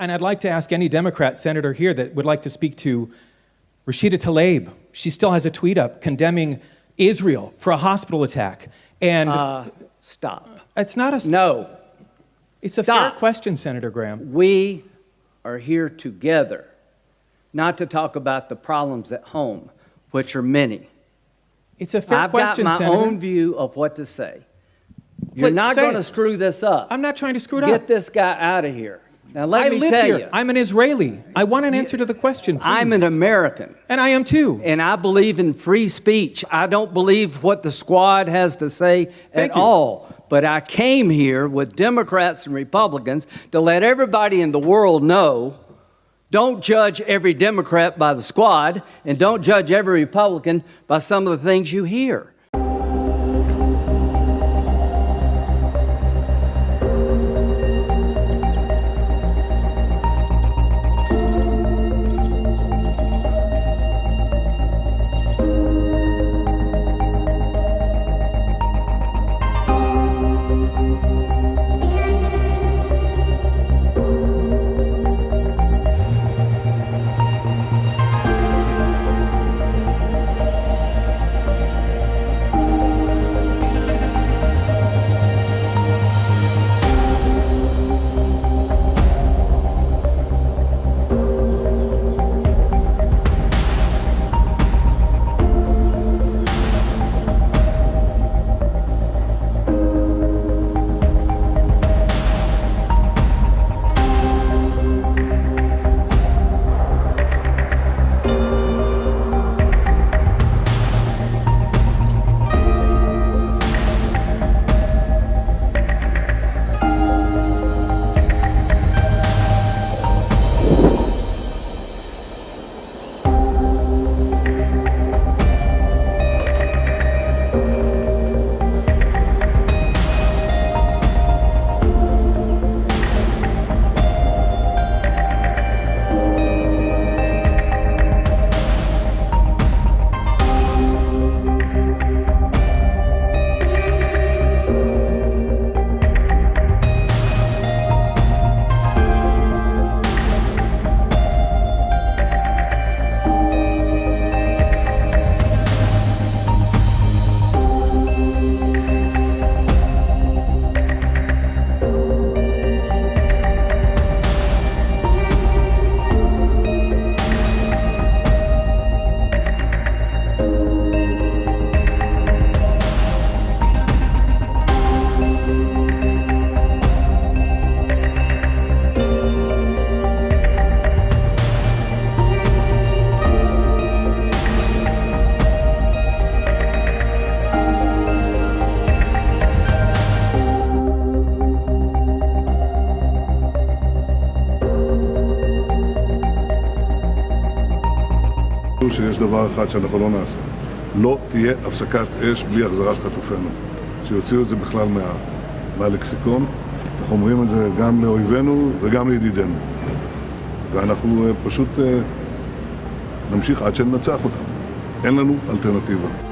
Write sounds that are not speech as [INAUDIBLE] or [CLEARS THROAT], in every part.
And I'd like to ask any Democrat senator here that would like to speak to Rashida Tlaib. She still has a tweet up condemning Israel for a hospital attack. And Uh, stop. it's not a No, it's a fair question, Senator Graham. we are here together, not to talk about the problems at home, which are many. It's a fair I've question, got my Senator. own view of what to say. You're Please, not going to screw this up. I'm not trying to screw it Get up. Get this guy out of here. Now let I me live tell here. you, I'm an Israeli. I want an answer to the question, please. I'm an American. And I am too. and I believe in free speech. I don't believe what the squad has to say Thank at you. all. But I came here with Democrats and Republicans to let everybody in the world know don't judge every Democrat by the squad, and don't judge every Republican by some of the things you hear. אחד שאנחנו לא נעשה. לא תהיה הפסקת אש בלי החזרת חטופינו. שיוציאו את זה בכלל מה, מהלקסיקון. אנחנו אומרים את זה גם לאויבינו וגם לידידינו. ואנחנו אה, פשוט אה, נמשיך עד שננצח אותם. אין לנו אלטרנטיבה.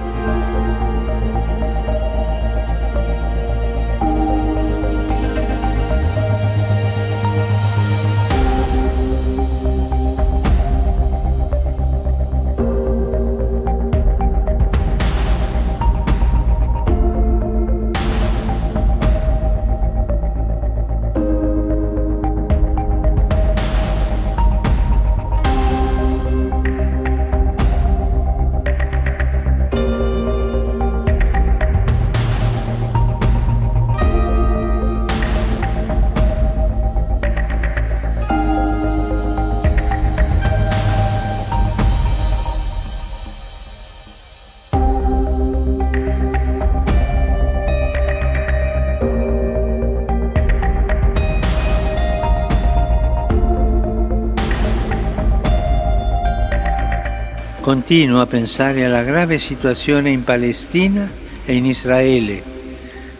Continuo a pensare alla grave situazione in Palestina e in Israele,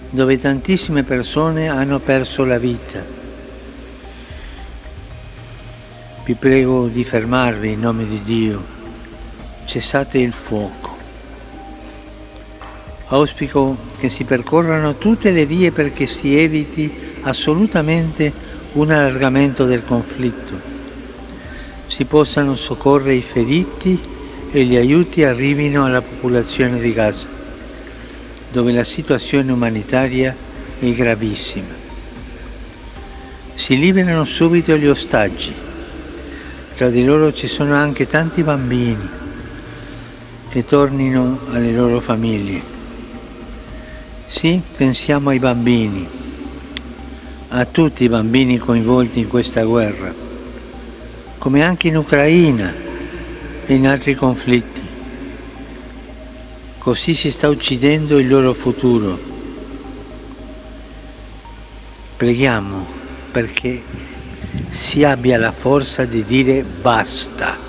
dove tantissime persone hanno perso la vita. Vi prego di fermarvi in nome di Dio, cessate il fuoco. Auspico che si percorrano tutte le vie perché si eviti assolutamente un allargamento del conflitto, si possano soccorrere i feriti e gli aiuti arrivino alla popolazione di Gaza, dove la situazione umanitaria è gravissima. Si liberano subito gli ostaggi, tra di loro ci sono anche tanti bambini che tornino alle loro famiglie. Sì, pensiamo ai bambini, a tutti i bambini coinvolti in questa guerra, come anche in Ucraina e in altri conflitti. Così si sta uccidendo il loro futuro. Preghiamo perché si abbia la forza di dire basta.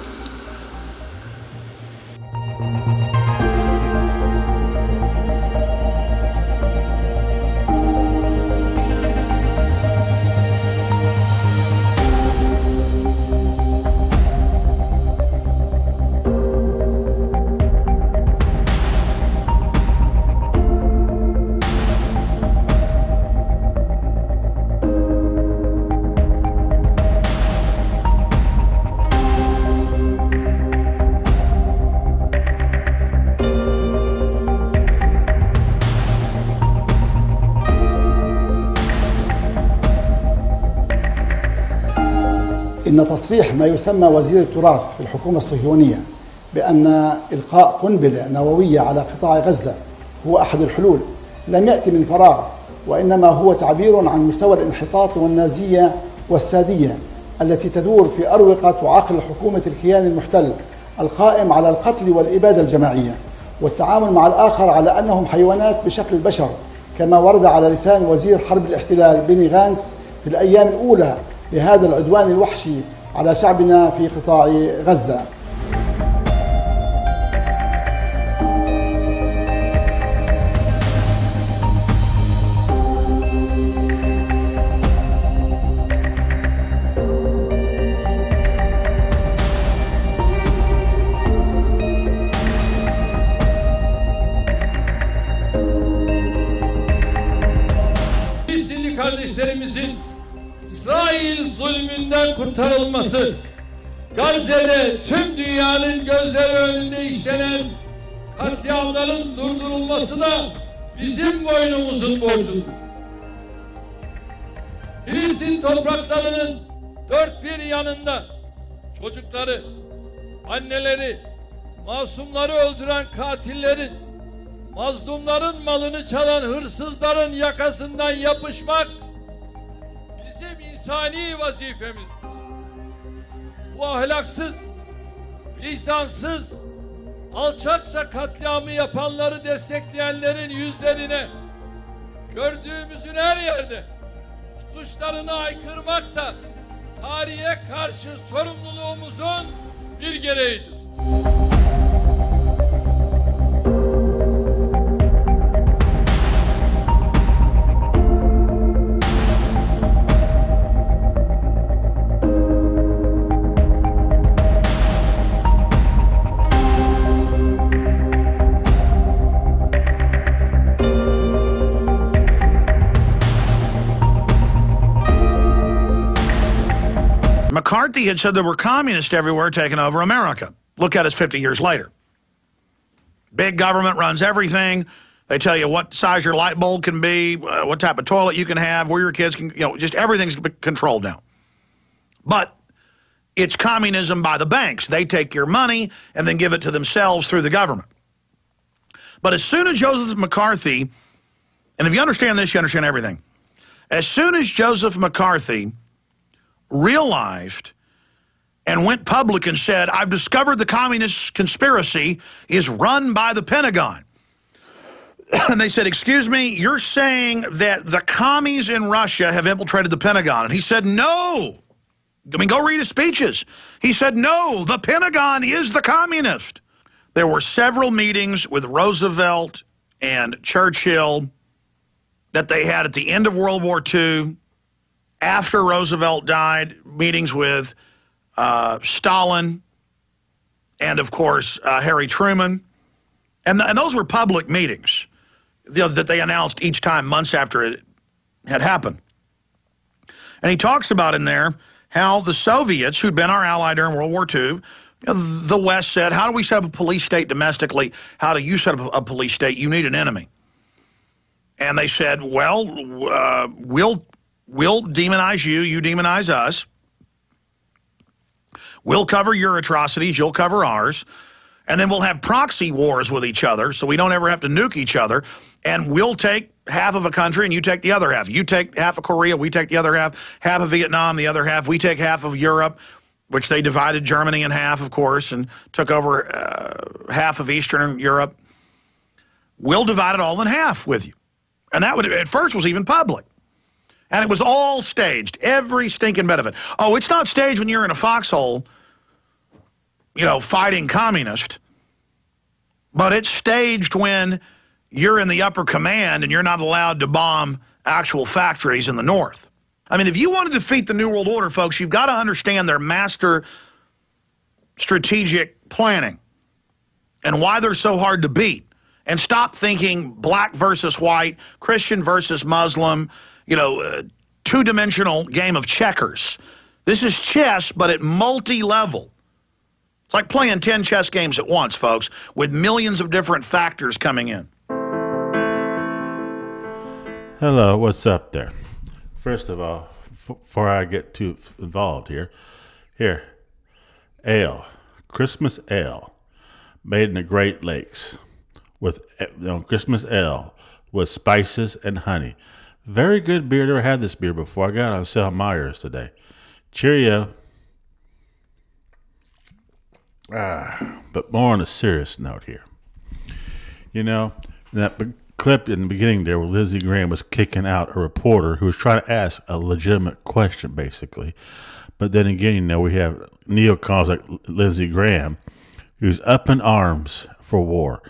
إن تصريح ما يسمى وزير التراث في الحكومة الصهيونية بأن إلقاء قنبلة نووية على قطاع غزة هو أحد الحلول لم يأتي من فراغ وإنما هو تعبير عن مستوى الانحطاط والنازية والسادية التي تدور في أروقة وعقل حكومة الكيان المحتل القائم على القتل والإبادة الجماعية والتعامل مع الآخر على أنهم حيوانات بشكل البشر كما ورد على لسان وزير حرب الاحتلال بيني غانتس في الأيام الأولى لهذا العدوان الوحشي على شعبنا في قطاع غزة. Kurtarılması, Gazze'de tüm dünyanın gözleri önünde işlenen katliamların durdurulması da bizim boynumuzun borcudur. Filistin topraklarının dört bir yanında çocukları, anneleri, masumları öldüren katillerin, mazlumların malını çalan hırsızların yakasından yapışmak bizim insani vazifemizdir. Bu ahlaksız, vicdansız, alçakça katliamı yapanları destekleyenlerin yüzlerine gördüğümüzün her yerde suçlarını aykırmak da tarihe karşı sorumluluğumuzun bir gereğidir. McCarthy had said there were communists everywhere taking over America. Look at us 50 years later. Big government runs everything. They tell you what size your light bulb can be, uh, what type of toilet you can have, where your kids can, you know, just everything's controlled now. But it's communism by the banks. They take your money and then give it to themselves through the government. But as soon as Joseph McCarthy, and if you understand this, you understand everything. As soon as Joseph McCarthy realized and went public and said, I've discovered the communist conspiracy is run by the Pentagon. [CLEARS THROAT] and they said, Excuse me, you're saying that the commies in Russia have infiltrated the Pentagon. And he said, No. I mean, go read his speeches. He said, No, the Pentagon is the communist. There were several meetings with Roosevelt and Churchill that they had at the end of World War II after Roosevelt died, meetings with uh, Stalin and, of course, uh, Harry Truman. And, and those were public meetings you know, that they announced each time months after it had happened. And he talks about in there how the Soviets, who'd been our ally during World War II, you know, the West said, How do we set up a police state domestically? How do you set up a police state? You need an enemy. And they said, Well, uh, we'll, we'll demonize you, you demonize us. We'll cover your atrocities, you'll cover ours. And then we'll have proxy wars with each other so we don't ever have to nuke each other. And we'll take half of a country and you take the other half. You take half of Korea, we take the other half, half of Vietnam, the other half. We take half of Europe, which they divided Germany in half, of course, and took over uh, half of Eastern Europe. We'll divide it all in half with you. And that would, at first, was even public. And it was all staged, every stinking bit of it. Oh, it's not staged when you're in a foxhole you know, fighting communist. But it's staged when you're in the upper command and you're not allowed to bomb actual factories in the north. I mean, if you want to defeat the New World Order, folks, you've got to understand their master strategic planning and why they're so hard to beat. And stop thinking black versus white, Christian versus Muslim, you know, uh, two-dimensional game of checkers. This is chess, but at multi-level. It's like playing 10 chess games at once, folks, with millions of different factors coming in. Hello, what's up there? First of all, before I get too involved here, here, ale, Christmas ale, made in the Great Lakes, with eh, you know, Christmas ale with spices and honey. Very good beer. Never had this beer before. I got it on sale Meijer's today. Cheerio. Ah, but more on a serious note here. You know, that clip in the beginning there where Lindsey Graham was kicking out a reporter who was trying to ask a legitimate question, basically. But then again, you know, we have neocons like Lindsey Graham who's up in arms for war.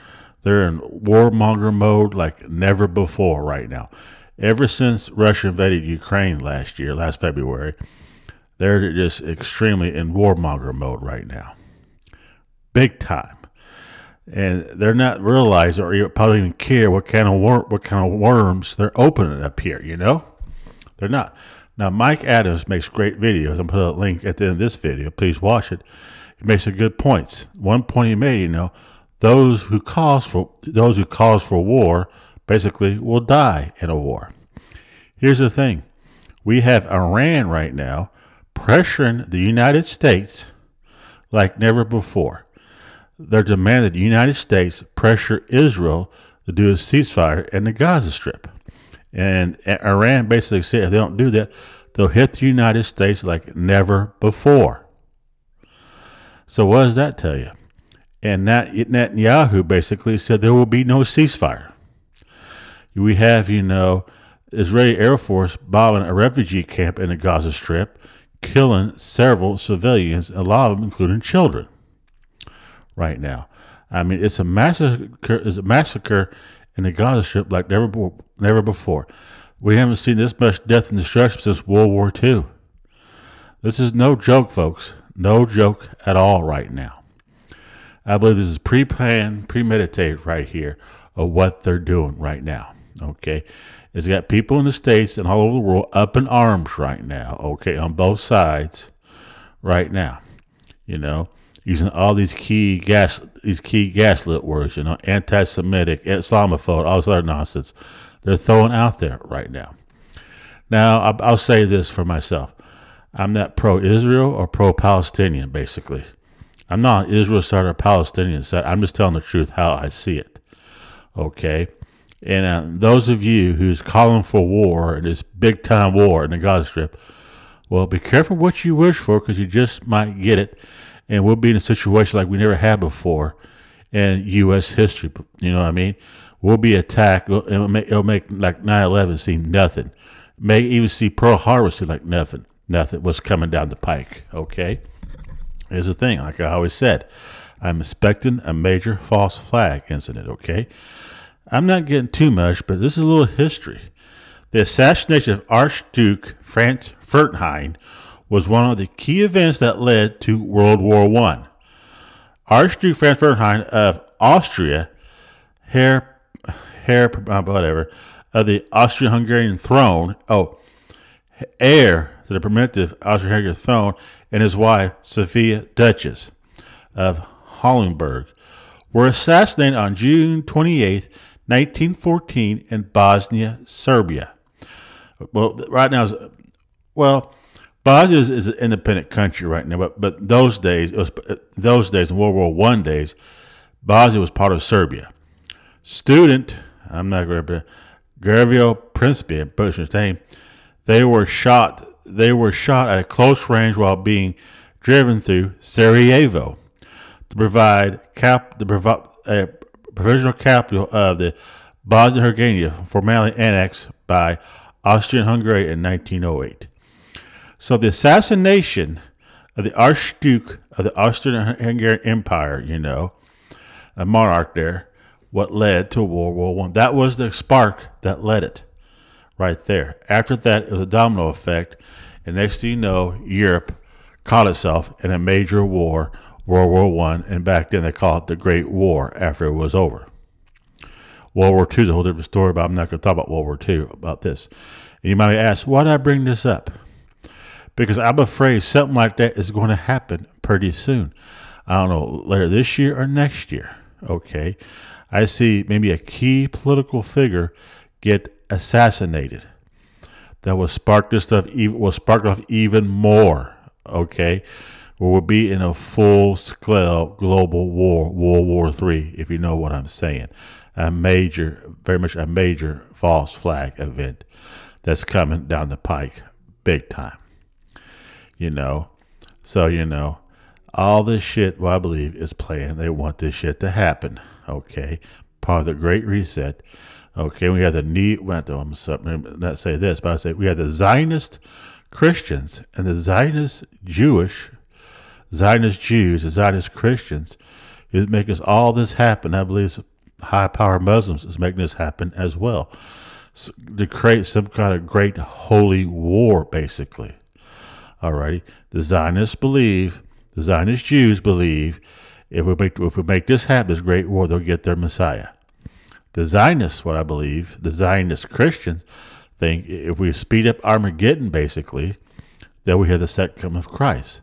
They're in warmonger mode like never before right now. Ever since Russia invaded Ukraine last year, last February, they're just extremely in warmonger mode right now big time. And they're not realizing or probably even care what kind of wor- what kind of worms they're opening up here, you know? They're not. Now Mike Adams makes great videos. I'm put a link at the end of this video. Please watch it. He makes some good points. One point he made, you know, those who cause for those who cause for war basically will die in a war. Here's the thing. We have Iran right now pressuring the United States like never before they demanded the United States pressure Israel to do a ceasefire in the Gaza Strip. And Iran basically said if they don't do that, they'll hit the United States like never before. So what does that tell you? And that Netanyahu basically said there will be no ceasefire. We have, you know, Israeli Air Force bombing a refugee camp in the Gaza Strip, killing several civilians, a lot of them including children right now. I mean, it's a massacre. It's a massacre in the Gaza Strip like never, never before. We haven't seen this much death and destruction since World War II. This is no joke, folks. No joke at all right now. I believe this is pre-planned, premeditated right here of what they're doing right now. Okay, it's got people in the states and all over the world up in arms right now. Okay, on both sides, right now. You know, using all these key gas these key gaslit words, you know, anti-Semitic, Islamophobe, all this other nonsense. They're throwing out there right now. Now, I'll say this for myself: I'm not pro-Israel or pro-Palestinian. Basically, I'm not Israel side or Palestinian side. I'm just telling the truth how I see it. Okay. And uh, those of you who's calling for war, this big time war in the Gaza Strip, well, be careful what you wish for because you just might get it and we'll be in a situation like we never had before in U.S. history. You know what I mean? We'll be attacked. It'll make, it'll make like 9/11 seem nothing. May even see Pearl Harbor seem like nothing. Nothing. What's coming down the pike? Okay. Here's the thing. Like I always said, I'm expecting a major false flag incident. Okay. I'm not getting too much, but this is a little history. The assassination of Archduke Franz Ferdinand was one of the key events that led to World War I. Archduke Franz Ferdinand of Austria, heir, heir uh, whatever, of the Austro-Hungarian throne, oh, heir to the primitive Austro-Hungarian throne and his wife, Sophia, Duchess of Hohenberg, were assassinated on June 28, 1914, in Bosnia, Serbia. Well, right now, well, Bosnia is, is, an independent country right now, but but those days, was uh, those days in World War One days, Bosnia was part of Serbia. Student, I'm not going to, Gavrilo Principi, his name, they were shot. They were shot at a close range while being driven through Sarajevo to provide cap provisional capital of the Bosnia-Herzegovina, formerly annexed by Austria-Hungary in 1908. So the assassination of the Archduke of the Austrian-Hungarian Empire, you know, a monarch there, what led to World War One. That was the spark that led it, right there. After that, it was a domino effect, and next thing you know, Europe caught itself in a major war, World War One, and back then they called it the Great War after it was over. World War II is a whole different story, but I'm not going to talk about World War II about this. And you might ask, why did I bring this up? Because I'm afraid something like that is going to happen pretty soon. I don't know, later this year or next year. Okay. I see maybe a key political figure get assassinated. That will spark this stuff, even, will spark off even more. Okay. We will be in a full scale global war, World War III, if you know what I'm saying a major, very much a major false flag event that's coming down the pike big time. You know, so, you know, all this shit, well, I believe, is playing. They want this shit to happen. Okay. Part of the Great Reset. Okay. We had the need, well, I'm not say this, but I say we had the Zionist Christians and the Zionist Jewish, Zionist Jews, the Zionist Christians is making all this happen. I believe high power Muslims is making this happen as well. So, to create some kind of great holy war, basically. Alrighty. The Zionists believe, the Zionist Jews believe, if we make if we make this happen, this great war, they'll get their Messiah. The Zionists, what I believe, the Zionist Christians think if we speed up Armageddon, basically, that we have the second coming of Christ.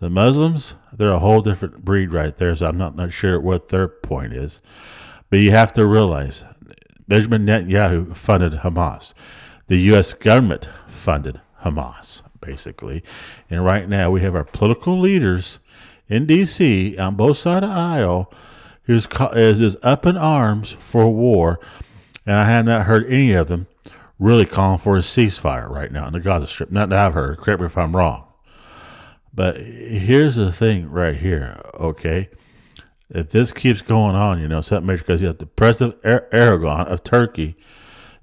The Muslims, they're a whole different breed right there, so I'm not, not sure what their point is. But you have to realize Benjamin Netanyahu funded Hamas. The U.S. government funded Hamas, basically. And right now we have our political leaders in D.C. on both sides of the aisle who's is, is up in arms for war. And I have not heard any of them really calling for a ceasefire right now in the Gaza Strip. Not that I've heard. Correct me if I'm wrong. But here's the thing right here, okay? if this keeps going on, you know, something major, because you have the President er- Erdogan of Turkey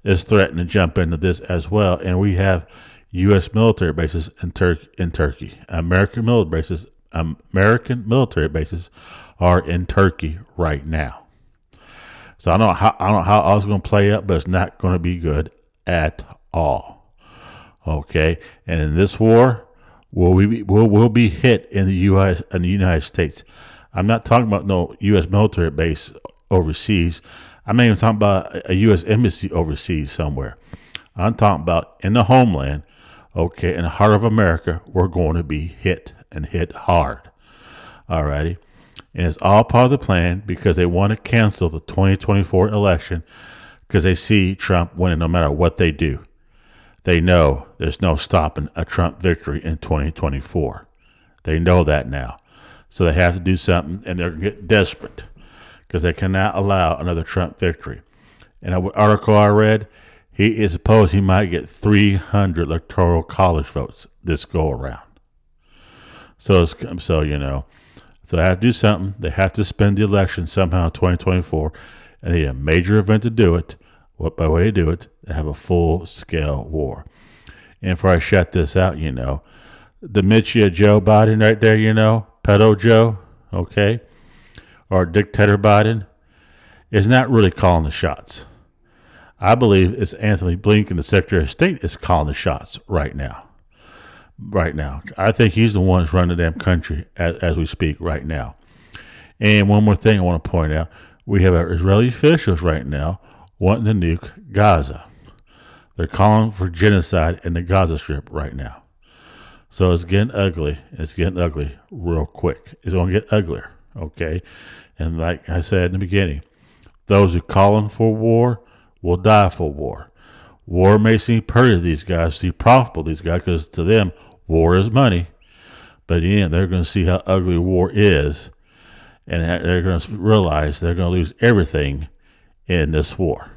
is threatening to jump into this as well, and we have U.S. military bases in, Tur- in Turkey. American military bases, American military bases are in Turkey right now. So I don't know how I don't know how all going to play out, but it's not going to be good at all. Okay, and in this war, will we be, will will be hit in the U.S. in the United States? I'm not talking about no U.S. military base overseas. I'm not even talking about a U.S. embassy overseas somewhere. I'm talking about in the homeland, okay, in the heart of America, we're going to be hit and hit hard. Alrighty. And it's all part of the plan because they want to cancel the 2024 election because they see Trump winning no matter what they do. They know there's no stopping a Trump victory in 2024. They know that now. So they have to do something, and they're going to get desperate because they cannot allow another Trump victory. And an article I read, he is supposed he might get 300 electoral college votes this go around. So, so you know, so they have to do something. They have to spend the election somehow in 2024, and they need a major event to do it. What by way to do it? They have a full scale war. And before I shut this out, you know, the Mitchia Joe Biden right there, you know, pedo Joe, okay, or dictator Biden, is not really calling the shots. I believe it's Antony Blinken, the Secretary of State, is calling the shots right now. Right now. I think he's the one who's running the damn country as, as we speak right now. And one more thing I want to point out we have our Israeli officials right now wanting to nuke Gaza. They're calling for genocide in the Gaza Strip right now. So it's getting ugly. It's getting ugly real quick. It's going to get uglier. Okay. And like I said in the beginning, those who calling for war will die for war. War may seem pretty to these guys, seem profitable these guys, because to them, war is money. But in they're going to see how ugly war is, and they're going to realize they're going to lose everything in this war.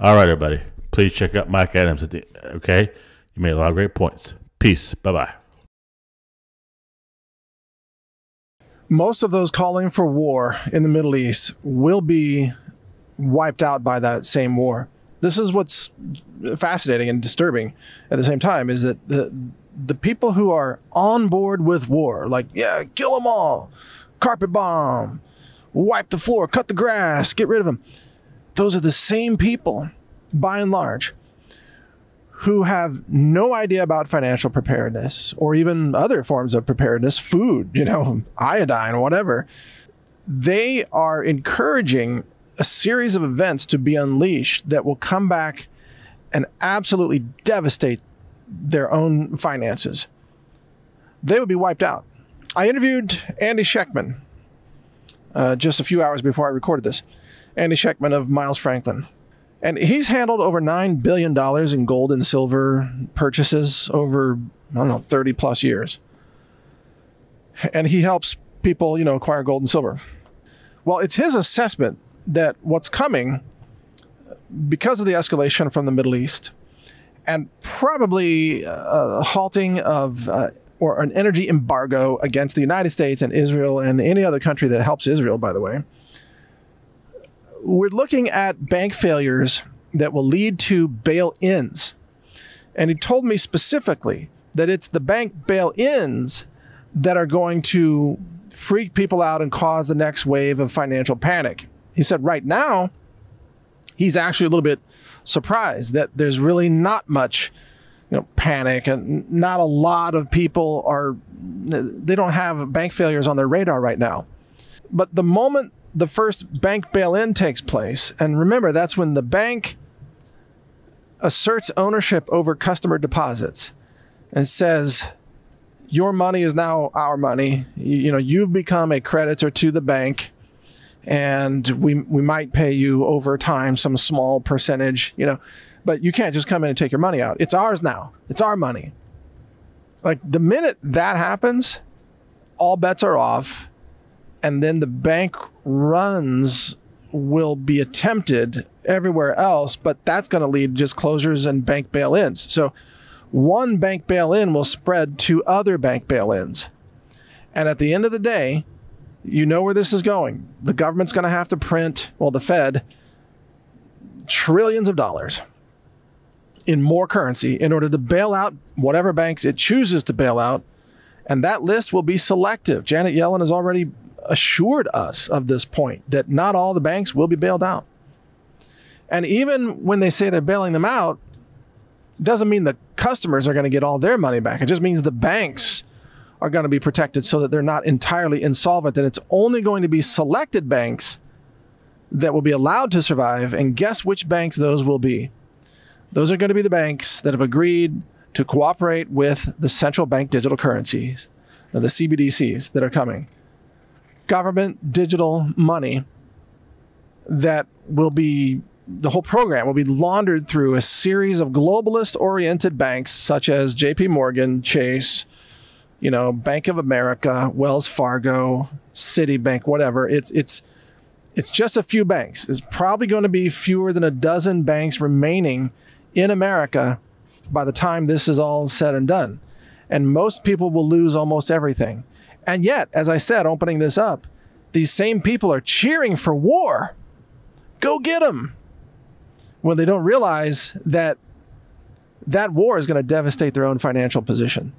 All right, everybody. Please check out Mike Adams. At the, okay? You made a lot of great points. Peace. Bye bye. most of those calling for war in the Middle East will be wiped out by that same war. This is what's fascinating and disturbing at the same time is that the the people who are on board with war, like yeah, kill them all, carpet bomb, wipe the floor, cut the grass, get rid of them. Those are the same people, by and large, who have no idea about financial preparedness or even other forms of preparedness, food, you know, [LAUGHS] iodine, whatever, they are encouraging a series of events to be unleashed that will come back and absolutely devastate their own finances. They would be wiped out. I interviewed Andy Schectman uh, just a few hours before I recorded this. Andy Schectman of Miles Franklin. And he's handled over $9 billion in gold and silver purchases over, I don't know, 30 plus years. And he helps people, you know, acquire gold and silver. Well, it's his assessment that what's coming because of the escalation from the Middle East and probably a halting of uh, or an energy embargo against the United States and Israel and any other country that helps Israel, by the way we're looking at bank failures that will lead to bail ins. And he told me specifically that it's the bank bail ins that are going to freak people out and cause the next wave of financial panic. He said right now, he's actually a little bit surprised that there's really not much you know panic and not a lot of people are they don't have bank failures on their radar right now but the moment the first bank bail in takes place. And remember, that's when the bank asserts ownership over customer deposits and says, Your money is now our money. You, you know, you've become a creditor to the bank. And we, we might pay you over time some small percentage, you know, but you can't just come in and take your money out. It's ours now. It's our money. Like the minute that happens, all bets are off and then the bank runs will be attempted everywhere else, but that's going to lead to just closures and bank bail ins. So one bank bail in will spread to other bank bail ins. And at the end of the day, you know where this is going. The government's going to have to print, well, the Fed, trillions of dollars in more currency in order to bail out whatever banks it chooses to bail out. And that list will be selective. Janet Yellen has already assured us of this point that not all the banks will be bailed out. And even when they say they're bailing them out, doesn't mean the customers are going to get all their money back. It just means the banks are going to be protected so that they're not entirely insolvent. And it's only going to be selected banks that will be allowed to survive. And guess which banks those will be? Those are going to be the banks that have agreed to cooperate with the central bank digital currencies, the CBDCs that are coming government digital money that will be the whole program will be laundered through a series of globalist oriented banks such as JP Morgan, Chase, you know, Bank of America, Wells Fargo, Citibank, whatever. It's it's it's just a few banks. It's probably going to be fewer than a dozen banks remaining in America by the time this is all said and done. And most people will lose almost everything. And yet, as I said, opening this up, these same people are cheering for war. Go get them. When they don't realize that that war is going to devastate their own financial position.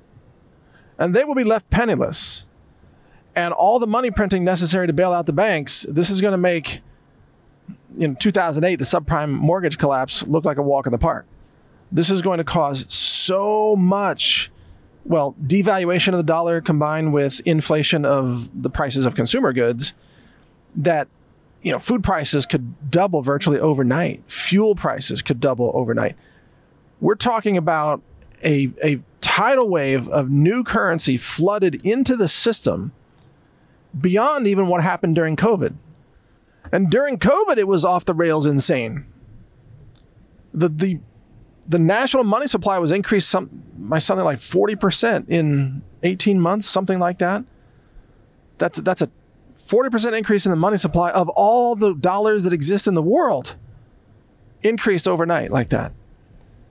And they will be left penniless. And all the money printing necessary to bail out the banks, this is going to make in 2008 the subprime mortgage collapse look like a walk in the park. This is going to cause so much well, devaluation of the dollar combined with inflation of the prices of consumer goods, that you know, food prices could double virtually overnight. Fuel prices could double overnight. We're talking about a, a tidal wave of new currency flooded into the system beyond even what happened during COVID. And during COVID, it was off the rails insane. The, the, the national money supply was increased some, by something like 40% in 18 months, something like that. That's, that's a 40% increase in the money supply of all the dollars that exist in the world increased overnight like that.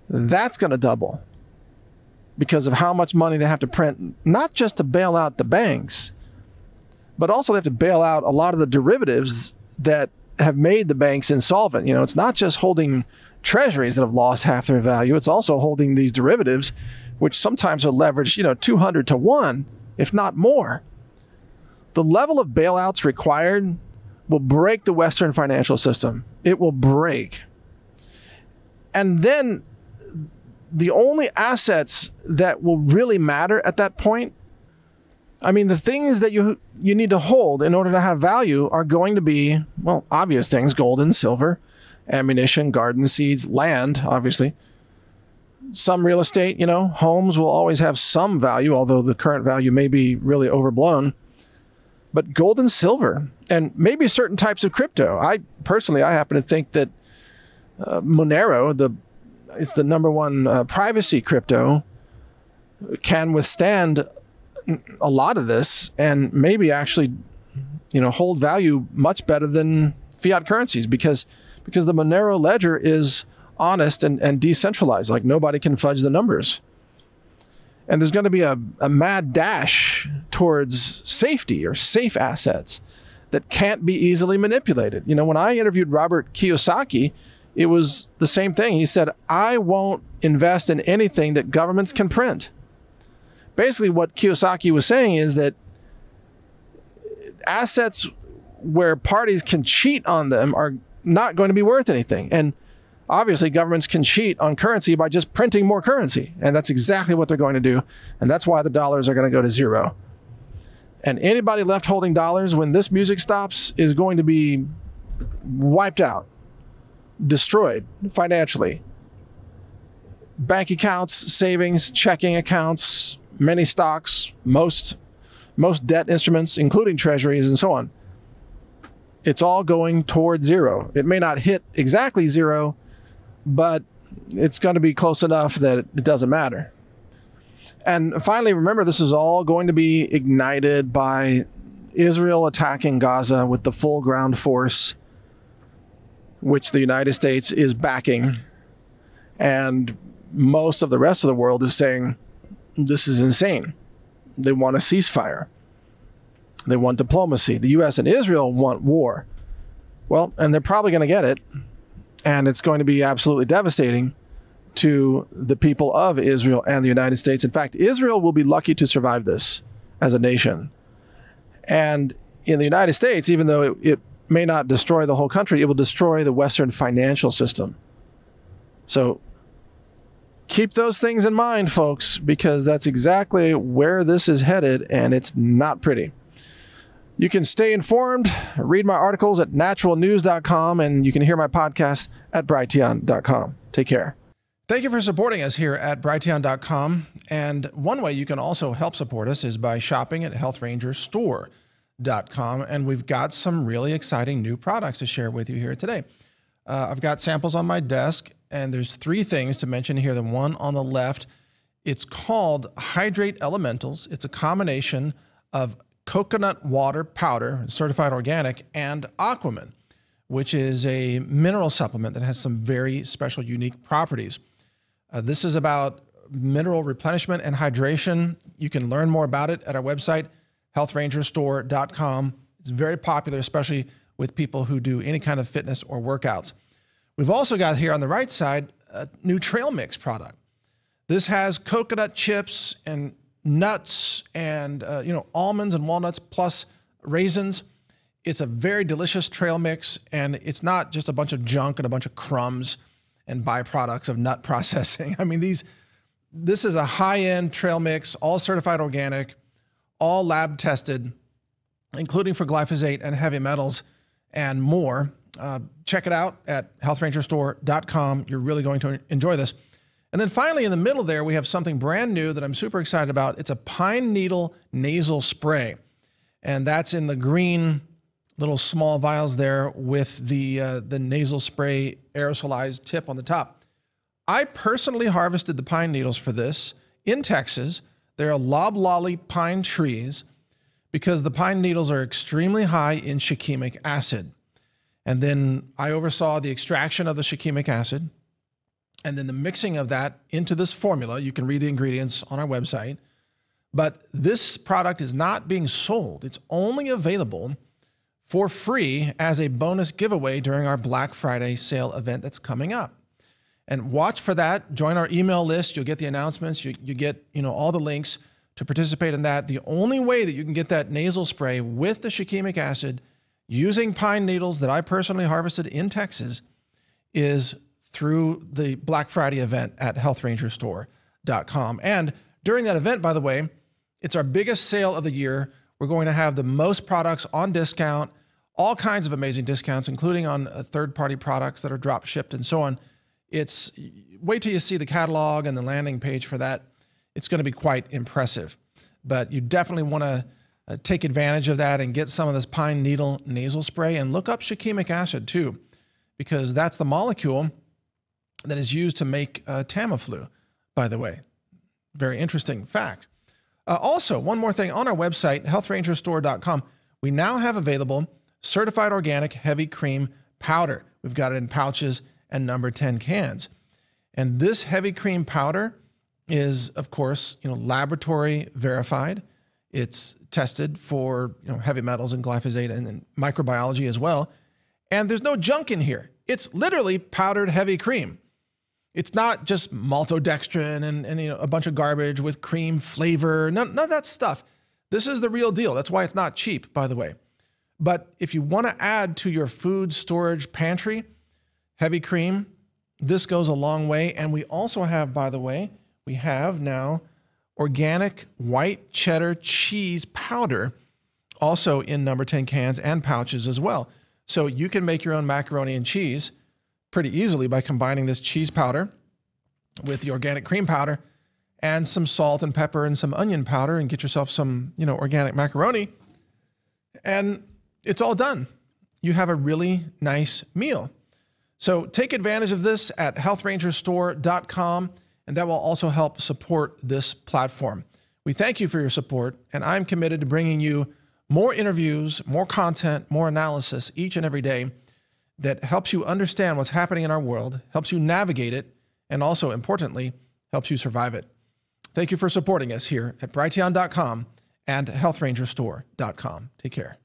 That's going to double because of how much money they have to print, not just to bail out the banks, but also they have to bail out a lot of the derivatives that have made the banks insolvent. You know, it's not just holding treasuries that have lost half their value, it's also holding these derivatives, which sometimes are leveraged, you know, 200 to 1, if not more. The level of bailouts required will break the Western financial system. It will break. And then the only assets that will really matter at that point I mean, the things that you you need to hold in order to have value are going to be well, obvious things: gold and silver, ammunition, garden seeds, land, obviously. Some real estate, you know, homes will always have some value, although the current value may be really overblown. But gold and silver, and maybe certain types of crypto. I personally, I happen to think that uh, Monero, the it's the number one uh, privacy crypto, can withstand a lot of this and maybe actually, you know, hold value much better than fiat currencies because because the Monero ledger is honest and, and decentralized. Like nobody can fudge the numbers. And there's going to be a, a mad dash towards safety or safe assets that can't be easily manipulated. You know, when I interviewed Robert Kiyosaki, it was the same thing. He said, I won't invest in anything that governments can print basically what Kiyosaki was saying is that assets where parties can cheat on them are not going to be worth anything. And obviously, governments can cheat on currency by just printing more currency. And that's exactly what they're going to do. And that's why the dollars are going to go to zero. And anybody left holding dollars when this music stops is going to be wiped out, destroyed financially. Bank accounts, savings, checking accounts, many stocks, most most debt instruments, including treasuries and so on. It's all going toward zero. It may not hit exactly zero, but it's going to be close enough that it doesn't matter. And finally, remember, this is all going to be ignited by Israel attacking Gaza with the full ground force, which the United States is backing. And most of the rest of the world is saying, this is insane. They want a ceasefire. They want diplomacy. The US and Israel want war. Well, and they're probably going to get it. And it's going to be absolutely devastating to the people of Israel and the United States. In fact, Israel will be lucky to survive this as a nation. And in the United States, even though it, it may not destroy the whole country, it will destroy the Western financial system. So keep those things in mind, folks, because that's exactly where this is headed, and it's not pretty. You can stay informed, read my articles at naturalnews.com, and you can hear my podcast at brighteon.com. Take care. Thank you for supporting us here at brighteon.com. And one way you can also help support us is by shopping at healthrangerstore.com. And we've got some really exciting new products to share with you here today. Uh, I've got samples on my desk, and there's three things to mention here. The one on the left, it's called Hydrate Elementals. It's a combination of coconut water powder, certified organic, and Aquamin, which is a mineral supplement that has some very special, unique properties. Uh, this is about mineral replenishment and hydration. You can learn more about it at our website, healthrangerstore.com. It's very popular, especially with people who do any kind of fitness or workouts. We've also got here on the right side a new trail mix product. This has coconut chips and nuts and uh, you know almonds and walnuts plus raisins. It's a very delicious trail mix, and it's not just a bunch of junk and a bunch of crumbs and byproducts of nut [LAUGHS] processing. I mean, these this is a high-end trail mix, all certified organic, all lab tested, including for glyphosate and heavy metals and more. Uh, check it out at healthrangerstore.com. You're really going to enjoy this. And then finally, in the middle there, we have something brand new that I'm super excited about. It's a pine needle nasal spray. And that's in the green little small vials there with the, uh, the nasal spray aerosolized tip on the top. I personally harvested the pine needles for this in Texas. They're loblolly pine trees because the pine needles are extremely high in shikimic acid. And then I oversaw the extraction of the shikimic acid and then the mixing of that into this formula. You can read the ingredients on our website. But this product is not being sold, it's only available for free as a bonus giveaway during our Black Friday sale event that's coming up. And watch for that. Join our email list. You'll get the announcements. You, you get you know all the links to participate in that. The only way that you can get that nasal spray with the shikimic acid using pine needles that I personally harvested in Texas is through the Black Friday event at healthrangerstore.com. And during that event, by the way, it's our biggest sale of the year. We're going to have the most products on discount, all kinds of amazing discounts, including on uh, third party products that are drop shipped and so on. It's wait till you see the catalog and the landing page for that. It's going to be quite impressive. But you definitely want to uh, take advantage of that and get some of this pine needle nasal spray and look up shikimic acid too, because that's the molecule that is used to make uh, Tamiflu, by the way. Very interesting fact. Uh, also, one more thing on our website, healthrangerstore.com, we now have available certified organic heavy cream powder. We've got it in pouches and number 10 cans. And this heavy cream powder is, of course, you know, laboratory verified. It's tested for you know, heavy metals and glyphosate and, and microbiology as well. And there's no junk in here. It's literally powdered heavy cream. It's not just maltodextrin and, and you know, a bunch of garbage with cream flavor. None, none of that stuff. This is the real deal. That's why it's not cheap, by the way. But if you want to add to your food storage pantry, heavy cream, this goes a long way. And we also have, by the way, we have now organic white cheddar cheese powder, also in number 10 cans and pouches as well. So you can make your own macaroni and cheese pretty easily by combining this cheese powder with the organic cream powder and some salt and pepper and some onion powder and get yourself some, you know, organic macaroni. And it's all done. You have a really nice meal. So take advantage of this at healthrangerstore.com and that will also help support this platform. We thank you for your support and I'm committed to bringing you more interviews, more content, more analysis each and every day that helps you understand what's happening in our world, helps you navigate it, and also, importantly, helps you survive it. Thank you for supporting us here at Brighteon.com and HealthRangerStore.com. Take care.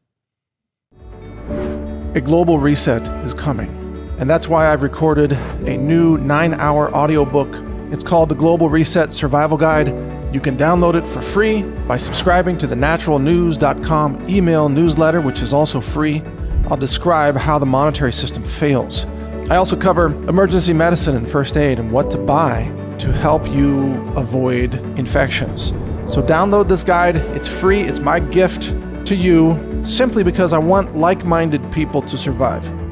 A global reset is coming, and that's why I've recorded a new nine hour audiobook. It's called The Global Reset Survival Guide. You can download it for free by subscribing to the naturalnews.com email newsletter, which is also free. I'll describe how the monetary system fails. I also cover emergency medicine and first aid and what to buy to help you avoid infections. So, download this guide. It's free, it's my gift to you simply because I want like minded people to survive.